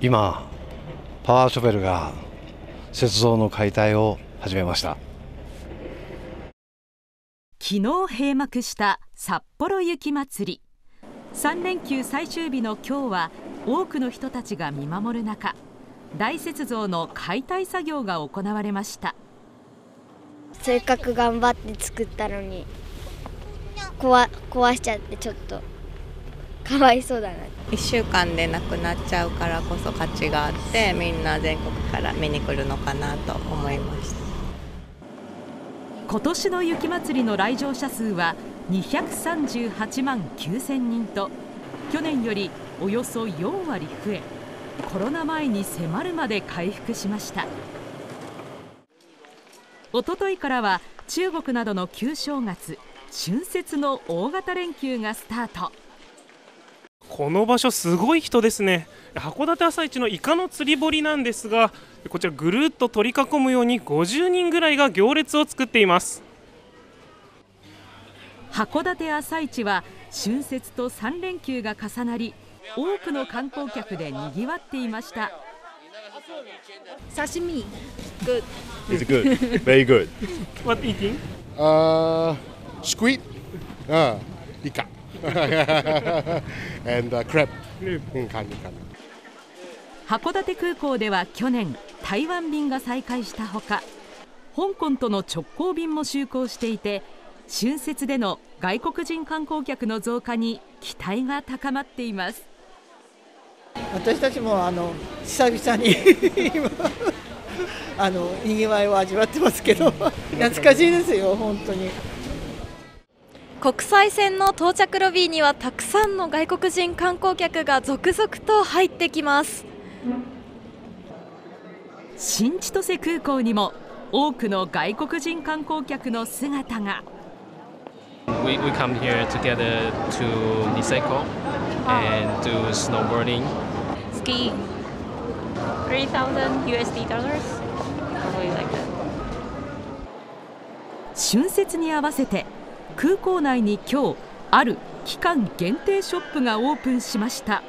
今パワーショベルが雪像の解体を始めました。昨日閉幕した札幌雪まつり。3連休最終日の今日は多くの人たちが見守る中大雪像の解体作業が行われました。せっかく頑張って作ったのに壊壊しちゃってちょっとかわいそうだな1週間でなくなっちゃうからこそ価値があってみんな全国から見に来るのかなと思いました。今年の雪まつりの来場者数は238万9000人と去年よりおよそ4割増えコロナ前に迫るまで回復しました。おとといからは中国などの旧正月春節の大型連休がスタートこの場所すごい人ですね。函館朝市のイカの釣り堀なんですがこちらぐるっと取り囲むように50人ぐらいが行列を作っています。函館朝市は春節と3連休が重なり多くの観光客でにぎわっていました。刺身 good It's good? Very good. What eating? uh squid. Uh イカ and uh, crab 函館空港では去年台湾便が再開したほか香港との直行便も就航していて春節での外国人観光客の増加に期待が高まっています。私たちもあの久々に今 あのにぎわいを味わってますけど懐かしいですよ本当に国際線の到着ロビーにはたくさんの外国人観光客が続々と入ってきます新千歳空港にも多くの外国人観光客の姿が We, we come here together to Niseko and do snowboarding. Skiing. 3,000 USD dollars. Probably like that. 春節に合わせて空港内に今日ある期間限定ショップがオープンしました。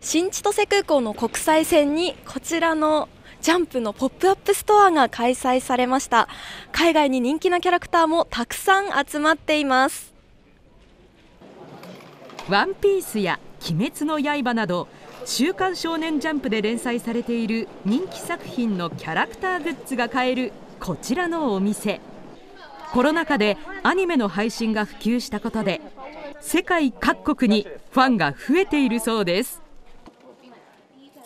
新千歳空港の国際線にこちらのジャンプのポップアップストアが開催されました。海外に人気なキャラクターもたくさん集まっています。ワンピースや鬼滅の刃など週刊少年ジャンプで連載されている人気作品のキャラクターグッズが買えるこちらのお店コロナ禍でアニメの配信が普及したことで世界各国にファンが増えているそうです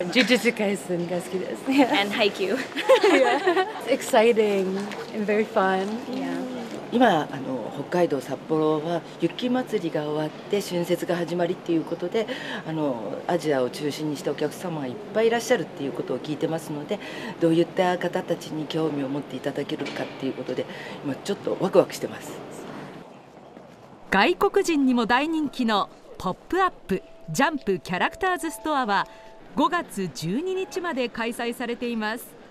呪術廻戦が好きです。And Haikyuu. It's exciting and very fun. 今あの北海道札幌は雪まつりが終わって春節が始まりっていうことであのアジアを中心にしたお客様がいっぱいいらっしゃるっていうことを聞いてますのでどういった方たちに興味を持っていただけるかっていうことで今ちょっとワクワクしてます。外国人にも大人気のポップアップジャンプキャラクターズストアは5月12日まで開催されています。